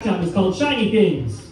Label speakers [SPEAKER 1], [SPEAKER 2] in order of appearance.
[SPEAKER 1] It's called Shiny Things.